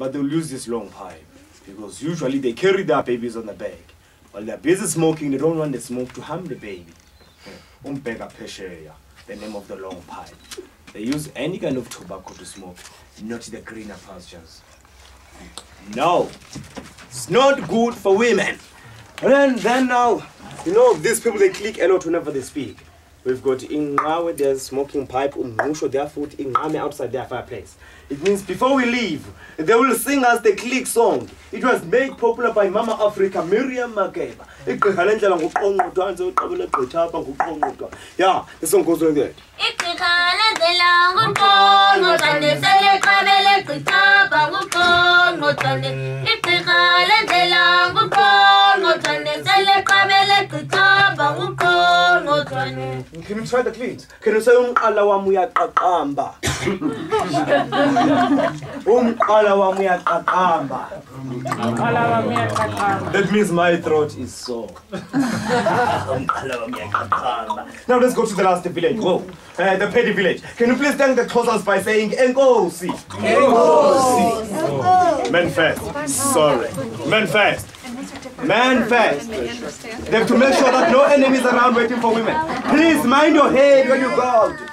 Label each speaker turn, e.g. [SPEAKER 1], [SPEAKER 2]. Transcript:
[SPEAKER 1] but they'll use this long pipe because usually they carry their babies on the back. While they're busy smoking, they don't want the smoke to harm the baby. Hmm. Umbega pesheya, the name of the long pipe. They use any kind of tobacco to smoke, not the greener pastures. No, it's not good for women. And then, then now, you know, these people they click a lot whenever they speak. We've got Inqawe, there's smoking pipe, Umusho, their food, Ingame outside their fireplace. It means before we leave, they will sing us the click song. It was made popular by Mama Africa, Miriam Makeba. Yeah, this song goes like that.
[SPEAKER 2] igqirha
[SPEAKER 1] Can you try the cleans? Can you say umqala wami uyaqaqamba? umqala wami uyaqaqamba. That means my throat is sore. Umqala wami uyaqaqamba. now let's go to the last village. Whoa. Uh, the Pedi village. Can you please thank the Xhosas by saying Enkosi? Enkosi. Men first. Sorry. Men first. Men first. They have to make sure that no enemies around waiting for women. Please mind your head when you go out.